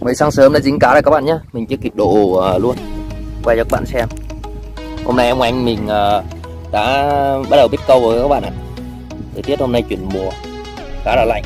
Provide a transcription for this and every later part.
mới sáng sớm đã dính cá rồi các bạn nhé. Mình chưa kịp đổ uh, à, luôn. Quay cho các bạn xem. Hôm nay ông anh mình uh, đã bắt đầu biết câu rồi các bạn ạ. Thời tiết hôm nay chuyển mùa khá là lạnh.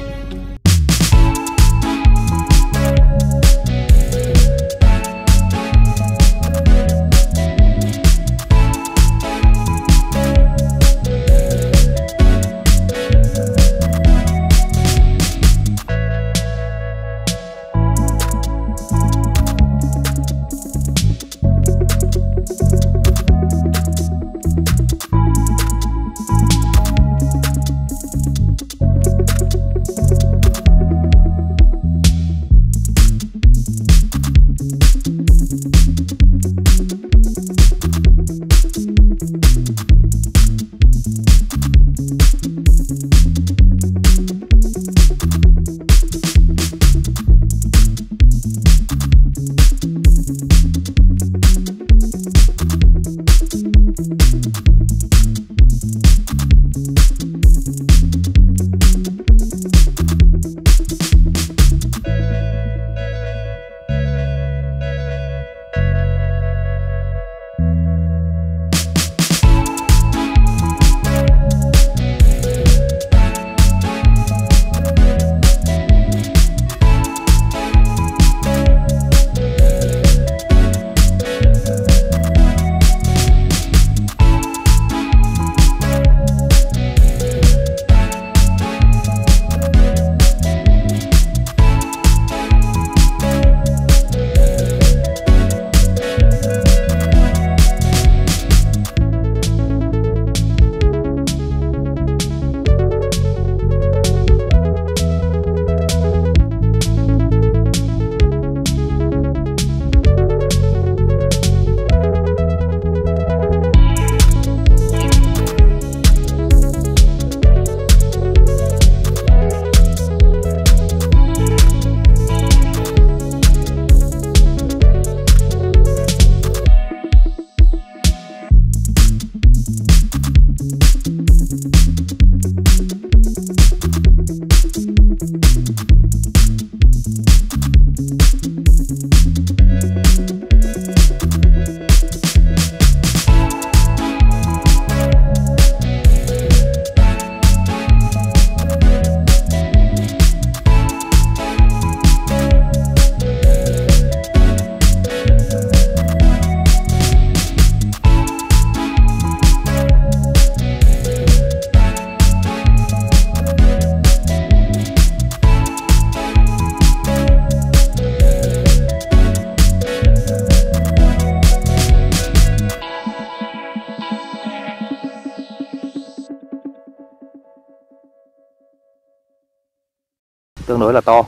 tương đối là to.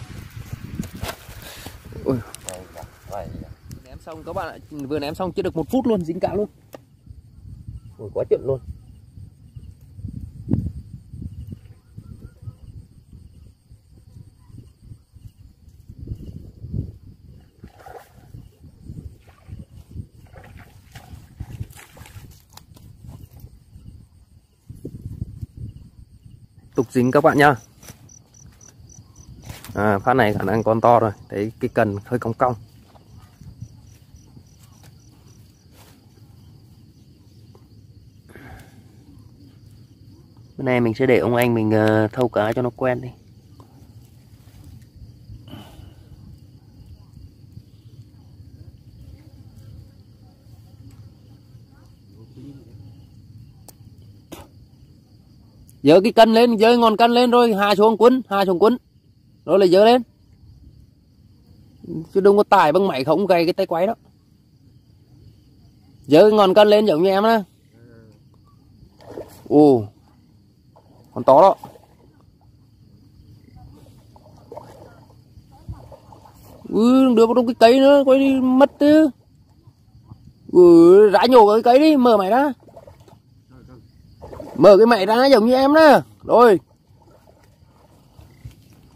Ui. ném xong các bạn ạ vừa ném xong chưa được một phút luôn dính cá luôn. Ui, quá chậm luôn. Tục dính các bạn nhá à, phát này khả năng con to rồi. Đấy cái cần hơi cong cong. Bữa nay mình sẽ để ông anh mình uh, thâu cá cho nó quen đi. Dỡ cái cân lên dỡ ngọn cân lên rồi hạ xuống quấn hạ xuống quấn nó lại dỡ lên. Chứ đừng có tải bằng máy không, gầy cái tay quay đó. Dỡ ngọn cân lên giống như em đó ồ còn to đó. Ừ đưa vào trong cái cây nữa, quay đi, mất chứ. Ừ rã nhổ cái cây đi, mở mày ra. Mở cái mày ra giống như em đó. Rồi.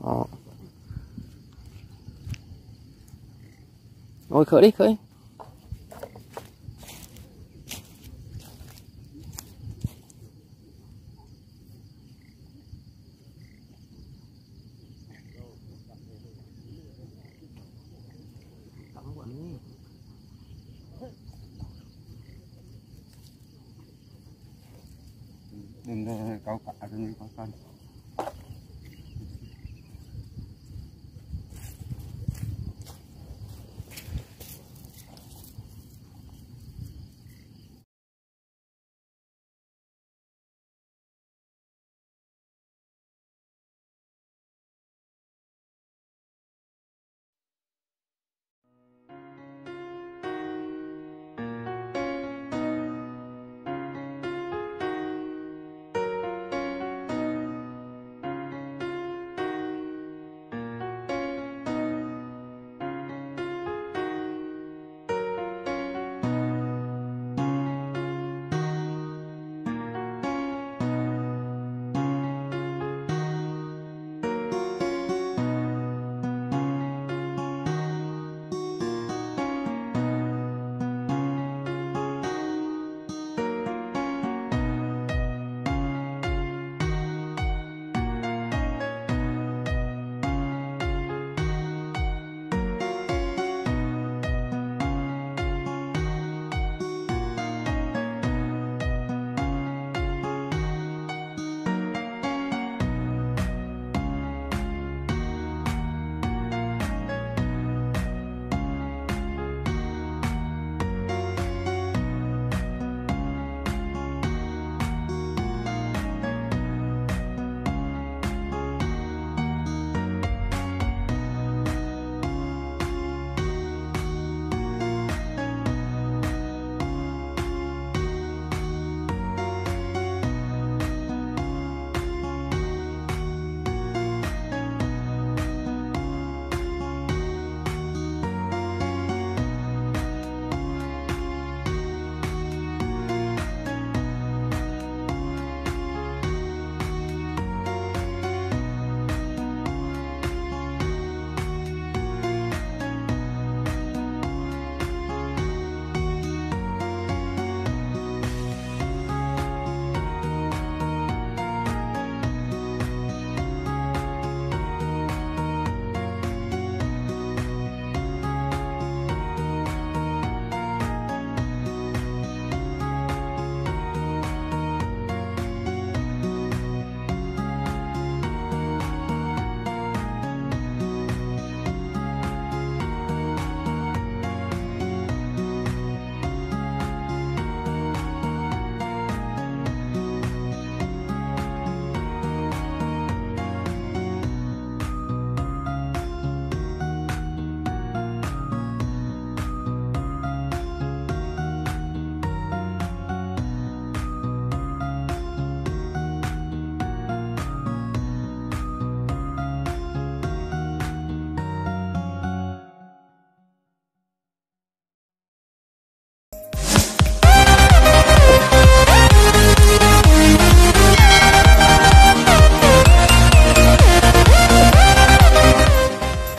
Đó. ngồi khởi đi khởi đừng câu cả đừng câu con